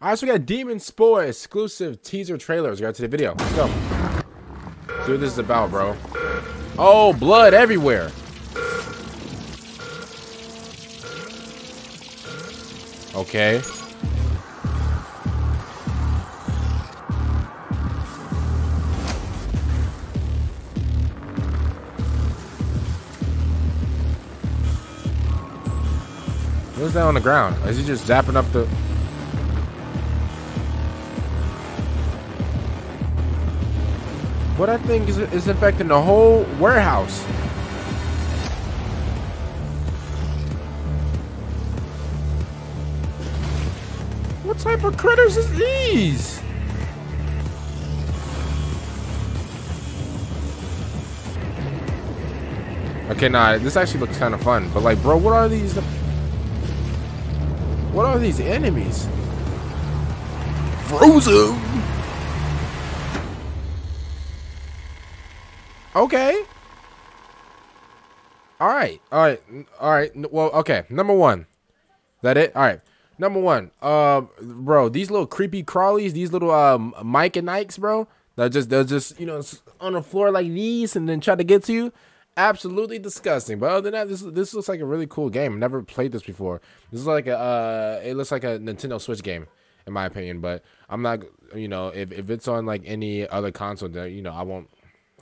All right, so we got Demon Spore exclusive teaser trailers. We got to the video. Let's go. See what this is about, bro. Oh, blood everywhere. Okay. What's that on the ground? Is he just zapping up the... What I think is, is affecting the whole warehouse. What type of critters is these? Okay, nah, this actually looks kind of fun. But like, bro, what are these? What are these enemies? Frozen. Okay. All right. All right. All right. Well, okay. Number one. That it? All right. Number one. Um, bro, these little creepy crawlies, these little um Mike and Nikes, bro. They're just they're just you know on the floor like these and then try to get to you absolutely disgusting. But other than that, this this looks like a really cool game. Never played this before. This is like a uh, it looks like a Nintendo Switch game in my opinion. But I'm not, you know, if if it's on like any other console, then you know I won't.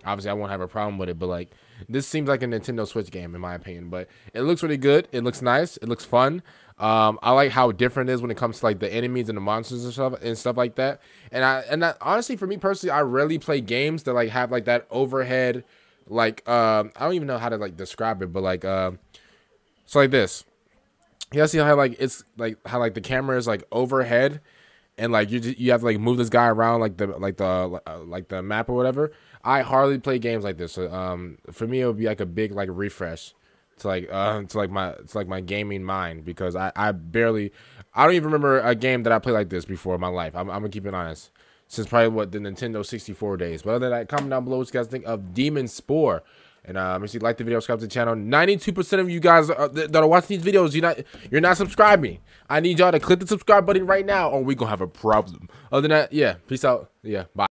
Obviously, I won't have a problem with it. But like this seems like a Nintendo Switch game in my opinion. But it looks really good. It looks nice. It looks fun. Um, I like how different it is when it comes to like the enemies and the monsters and stuff and stuff like that. And I and that, honestly, for me personally, I rarely play games that like have like that overhead like um I don't even know how to like describe it, but like um uh, so like this. You see how like it's like how like the camera is like overhead and like you just, you have to like move this guy around like the like the uh, like the map or whatever. I hardly play games like this. So, um for me it would be like a big like refresh to like uh to like my to like my gaming mind because I I barely I don't even remember a game that I played like this before in my life. I'm I'm gonna keep it honest since probably what the Nintendo 64 days. But other than that, comment down below what you guys think of Demon Spore. And uh, make sure you like the video, subscribe to the channel. 92% of you guys are, that are watching these videos, you're not you're not subscribing. I need y'all to click the subscribe button right now, or we gonna have a problem. Other than that, yeah, peace out. Yeah, bye.